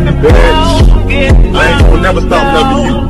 Bitch. I ain't gonna never stop loving you.